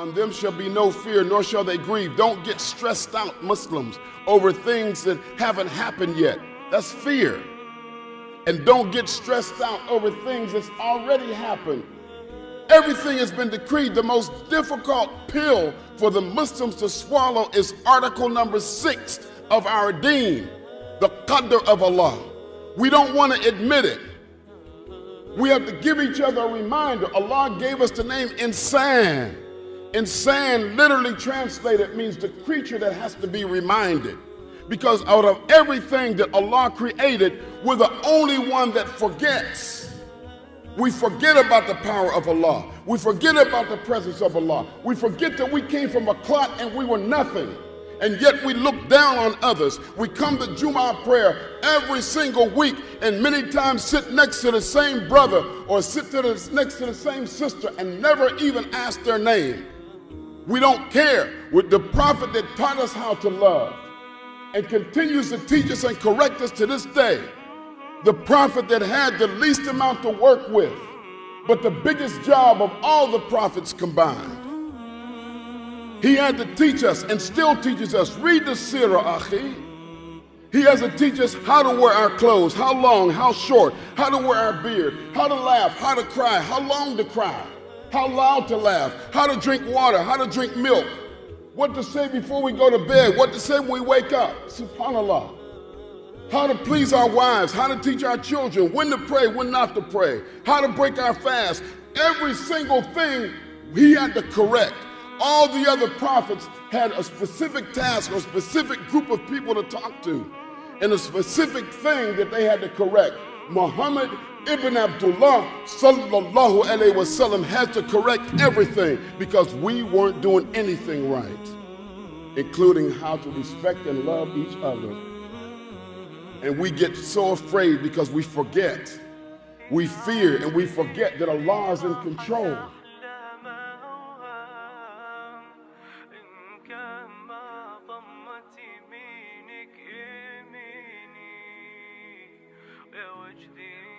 On them shall be no fear, nor shall they grieve. Don't get stressed out, Muslims, over things that haven't happened yet. That's fear. And don't get stressed out over things that's already happened. Everything has been decreed. The most difficult pill for the Muslims to swallow is article number six of our deen, the qadr of Allah. We don't want to admit it. We have to give each other a reminder. Allah gave us the name Insan. Insan, literally translated, means the creature that has to be reminded. Because out of everything that Allah created, we're the only one that forgets. We forget about the power of Allah. We forget about the presence of Allah. We forget that we came from a clot and we were nothing. And yet we look down on others. We come to Jumu'ah prayer every single week and many times sit next to the same brother or sit to the, next to the same sister and never even ask their name. We don't care. With the prophet that taught us how to love and continues to teach us and correct us to this day the prophet that had the least amount to work with, but the biggest job of all the prophets combined. He had to teach us and still teaches us. Read the Sirah, Akhi. He has to teach us how to wear our clothes, how long, how short, how to wear our beard, how to laugh, how to cry, how long to cry, how loud to laugh, how to drink water, how to drink milk, what to say before we go to bed, what to say when we wake up. SubhanAllah. How to please our wives, how to teach our children, when to pray, when not to pray, how to break our fast. Every single thing he had to correct. All the other prophets had a specific task or specific group of people to talk to. And a specific thing that they had to correct. Muhammad ibn Abdullah sallallahu alaihi wasallam had to correct everything because we weren't doing anything right, including how to respect and love each other. And we get so afraid because we forget. We fear and we forget that Allah is in control. يا وجدي